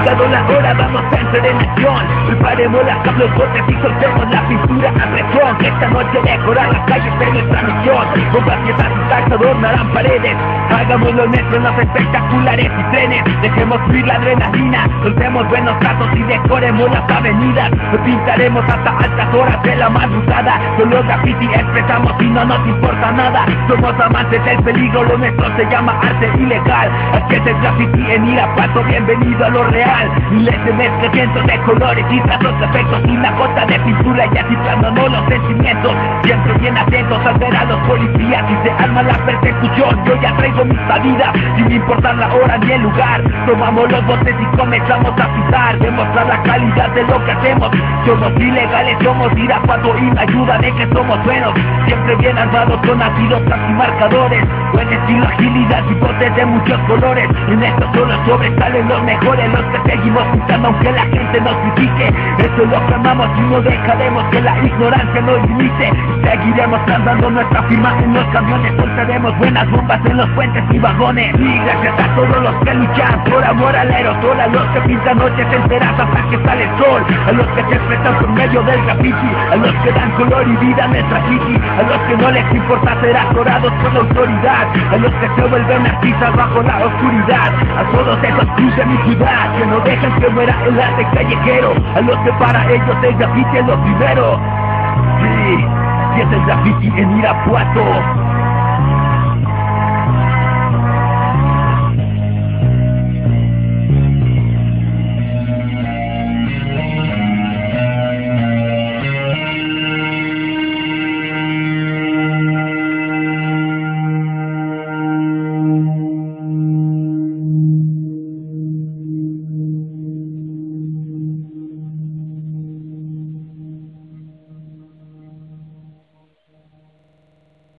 llegado la hora, vamos a entrar en acción Preparemos las cablos botes y soltemos la pintura a presión. Esta noche decorar las calles es nuestra misión. Bombas piezas y salsa adornarán paredes Hagamos lo los espectaculares y trenes. Dejemos fluir la adrenalina Soltemos buenos tratos y decoremos las avenidas. Lo pintaremos hasta altas horas de la madrugada. Solo graffiti expresamos y no nos importa nada. Somos amantes del peligro, lo nuestro se llama arte ilegal. Aquí es el graffiti en Irapuato, bienvenido a lo real. Miles de mezclas, cientos de colores y trazos perfectos Y una gota de pintura y aciclándonos los sentimientos. Siempre bien atentos al ver a los policías Y se arma la persecución, yo ya traigo mi salida Sin importar la hora ni el lugar. Tomamos los botes y comenzamos a pisar Demostrar la calidad de lo que hacemos. Somos ilegales, somos Irapuato y la ayuda de que somos buenos. Siempre bien armados con antídotas y marcadores. Buen estilo, agilidad y botes de muchos colores. En esto solo sobresalen los mejores Los que seguimos pintando aunque la gente nos critique. Eso es lo que y no dejaremos que la ignorancia nos limite. Seguiremos trasladando nuestra firma en los camiones Soltaremos buenas bombas en los puentes y vagones. Y gracias a todos los que luchan por amor al aerosol A los que pintan noches enteras hasta que sale el sol A los que se expresan por medio del graffiti A los que dan color y vida a nuestra city A los que no les importa ser adorados por la autoridad A los que se vuelven artistas bajo la oscuridad A todos esos de mi ciudad Que no dejan que muera el arte callejero A los que para ellos el graffiti es lo primero Sí, si es el graffiti en Irapuato